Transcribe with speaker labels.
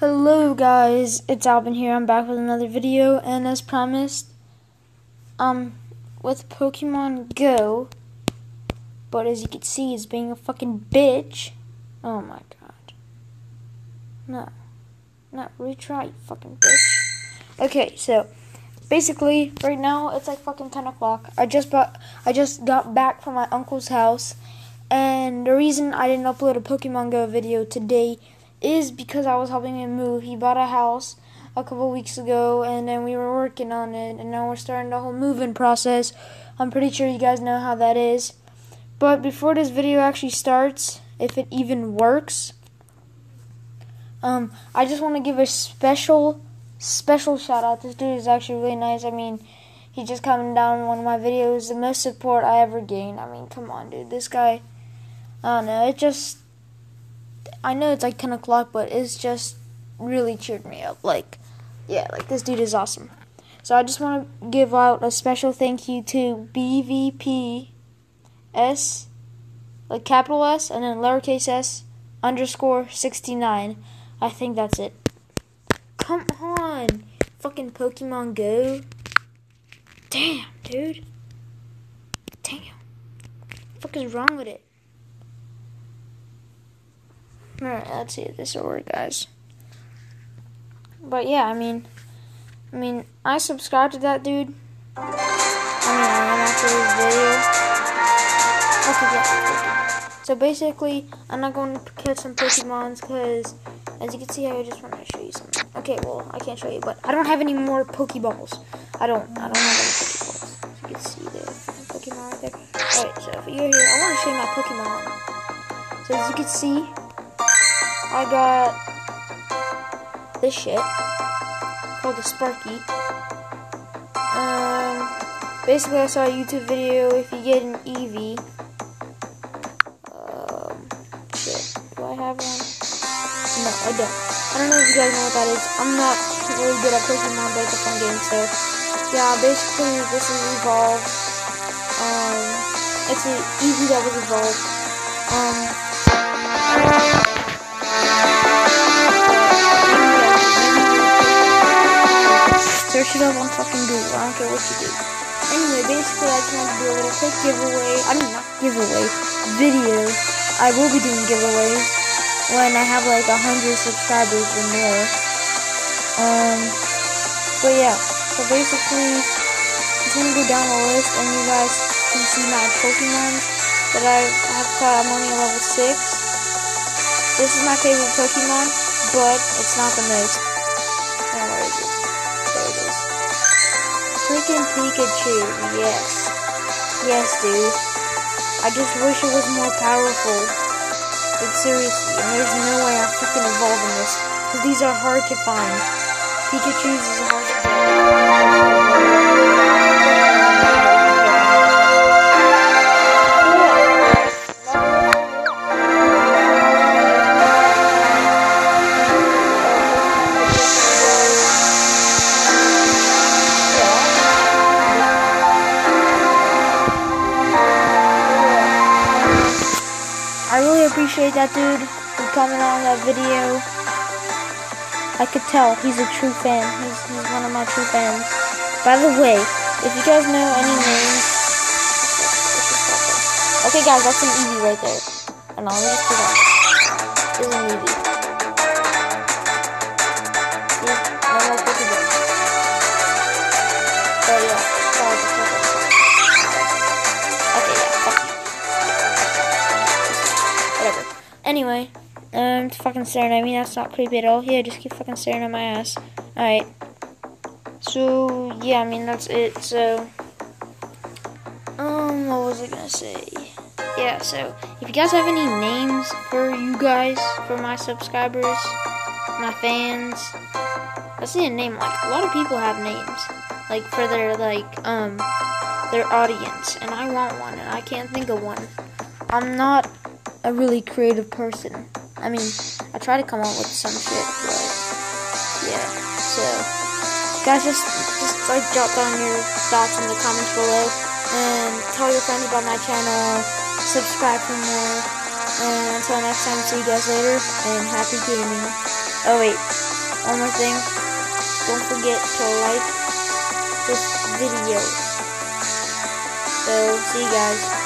Speaker 1: Hello guys, it's Albin here. I'm back with another video and as promised, um with Pokemon Go, but as you can see it's being a fucking bitch. Oh my god. No. Not retry fucking bitch. Okay, so basically right now it's like fucking ten o'clock. I just bought I just got back from my uncle's house and the reason I didn't upload a Pokemon Go video today is because I was helping him move. He bought a house a couple weeks ago, and then we were working on it, and now we're starting the whole moving process. I'm pretty sure you guys know how that is. But before this video actually starts, if it even works, um, I just want to give a special, special shout out. This dude is actually really nice. I mean, he just commented down on one of my videos, the most support I ever gained. I mean, come on, dude. This guy, I don't know. It just I know it's like 10 o'clock, but it's just really cheered me up. Like, yeah, like this dude is awesome. So I just want to give out a special thank you to BVP S, like capital S, and then lowercase s underscore 69. I think that's it. Come on, fucking Pokemon Go. Damn, dude. Damn. What the fuck is wrong with it? Alright, let's see if this will work, guys. But yeah, I mean, I mean, I subscribed to that dude. I mean, I after this video. Okay, yeah. So basically, I'm not going to catch some Pokemons because, as you can see, I just want to show you something. Okay, well, I can't show you, but I don't have any more Pokeballs. I don't. I don't have any Pokeballs. As you can see the Pokemon right there. Alright, so if you're here, I want to show you my Pokemon. So as you can see, I got this shit called a Sparky. Um, basically, I saw a YouTube video. If you get an Eevee, um, shit, do I have one? No, I don't. I don't know if you guys know what that is. I'm not really good at Pokemon, but it's a fun game. So, yeah, basically, this is evolved. Um, it's an Eevee that was evolved. Um. Search it up on fucking Google. I don't care what you do. Anyway, basically, I to do a little quick giveaway. I mean, not giveaway, video. I will be doing giveaways when I have like a hundred subscribers or more. Um, but yeah. So basically, I'm gonna go down the list, and you guys can see my Pokemon that I have caught. I'm only level six. This is my favorite Pokemon, but it's not the most. Freaking Pikachu, yes. Yes, dude. I just wish it was more powerful. But seriously, there's no way I'm freaking evolving this. Because these are hard to find. Pikachu's is hard to find. Appreciate that dude for coming on that video. I could tell he's a true fan. He's, he's one of my true fans. By the way, if you guys know any names... Okay guys, that's an Eevee right there. And I'll just on. This is an Eevee. Anyway, um, fucking staring at me. That's not creepy at all. Yeah, just keep fucking staring at my ass. Alright. So, yeah, I mean, that's it. So, um, what was I gonna say? Yeah, so, if you guys have any names for you guys, for my subscribers, my fans, let's see a name. Like, a lot of people have names. Like, for their, like, um, their audience. And I want one, and I can't think of one. I'm not a really creative person. I mean, I try to come up with some shit, but yeah. So, guys, just just like drop down your thoughts in the comments below, and tell your friends about my channel. Subscribe for more. And until next time, see you guys later, and happy gaming. Oh wait, one more thing. Don't forget to like this video. So, see you guys.